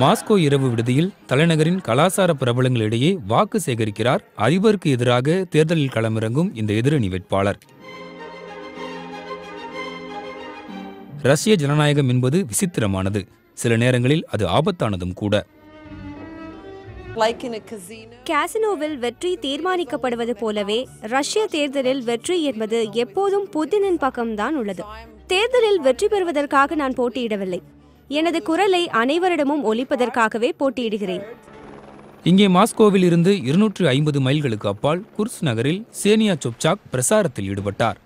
Moscow இரவு விடுதியில் தலைநகரின் கலாசார பிரபலங்களிடையே வாக்கு சேகரிக்கிறார். அதிபருக்கு எதிராக தேர்தலில் களமிறங்கும் இந்த எதிரணி வேட்பாளர். ரஷ்ய ஜனநாயகம் என்பது விசித்திரமானது. சில நேரங்களில் அது ஆபத்தானதும் கூட. காசினோவில் வெற்றி தீர்மானிக்கப்படுவது போலவே ரஷ்ய தேர்தலில் வெற்றி என்பது எப்போதும் புதினின் பக்கம்தான் உள்ளது. தேர்தலில் வெற்றி பெறுவதற்காக நான் போட்டியிடவில்லை. எனது குரலை அனைவரிடமும் ஒலிப்பதற்காகவே போட்டியிடுகிறேன். இங்கே மாஸ்கோவில் இருந்து இருநூற்று ஐம்பது மைல்களுக்கு அப்பால் குர்ஸ் நகரில் சேனியா சொப்சாக் பிரசாரத்தில் ஈடுபட்டார்.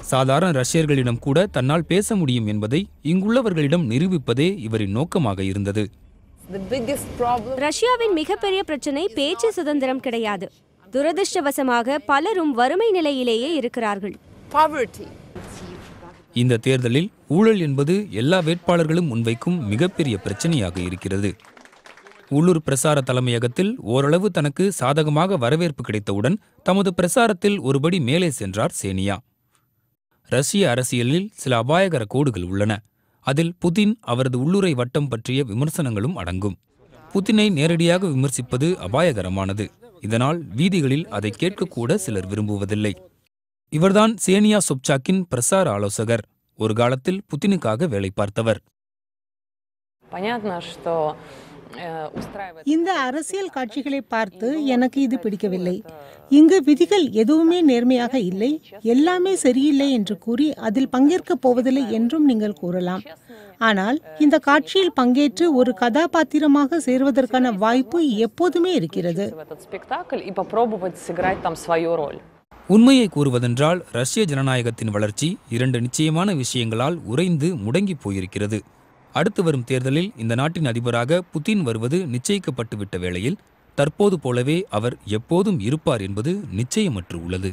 சாதாரண ரஷ்யர்களிடம் கூட தன்னால் பேச முடியும் என்பதை இங்குள்ளவர்களிடம் நிரூபிப்பதே இவரின் நோக்கமாக இருந்தது. ரஷ்யாவின் மிகப்பெரிய பிரச்சனை பேச்சு சுதந்திரம் கிடையாது. துரதிர்ஷ்டவசமாக பலரும் வறுமை நிலையிலேயே இருக்கிறார்கள். இந்த தேர்தலில் ஊழல் என்பது எல்லா வேட்பாளர்களும் முன்வைக்கும் மிகப்பெரிய பிரச்சனையாக இருக்கிறது. உள்ளூர் பிரசார தலைமையகத்தில் ஓரளவு தனக்கு சாதகமாக வரவேற்பு கிடைத்தவுடன் தமது பிரசாரத்தில் ஒருபடி மேலே சென்றார் சேனியா. ரஷ்ய அரசியலில் சில அபாயகர கோடுகள் உள்ளன. அதில் புதின் அவரது உள்ளுரை வட்டம் பற்றிய விமர்சனங்களும் அடங்கும். புதினை நேரடியாக விமர்சிப்பது அபாயகரமானது. இதனால் வீதிகளில் அதை கேட்கக்கூட சிலர் விரும்புவதில்லை. இவர்தான் சேனியா சொப்சாக்கின் பிரசார ஆலோசகர். ஒரு காலத்தில் புதினுக்காக வேலை பார்த்தவர். இந்த அரசியல் காட்சிகளை பார்த்து எனக்கு இது பிடிக்கவில்லை. இங்கு விதிகள் எதுவுமே நேர்மையாக இல்லை எல்லாமே சரியில்லை என்று கூறி அதில் பங்கேற்கப் போவதில்லை என்றும் நீங்கள் கூறலாம். ஆனால் இந்த காட்சியில் பங்கேற்று ஒரு கதாபாத்திரமாக சேர்வதற்கான வாய்ப்பு எப்போதுமே இருக்கிறது. உண்மையை கூறுவதென்றால் ரஷ்ய ஜனநாயகத்தின் வளர்ச்சி இரண்டு நிச்சயமான விஷயங்களால் உறைந்து முடங்கி போயிருக்கிறது. அடுத்து வரும் தேர்தலில் இந்த நாட்டின் அதிபராக புதின் வருவது நிச்சயிக்கப்பட்டுவிட்ட வேளையில் தற்போது போலவே அவர் எப்போதும் இருப்பார் என்பது நிச்சயமற்று உள்ளது.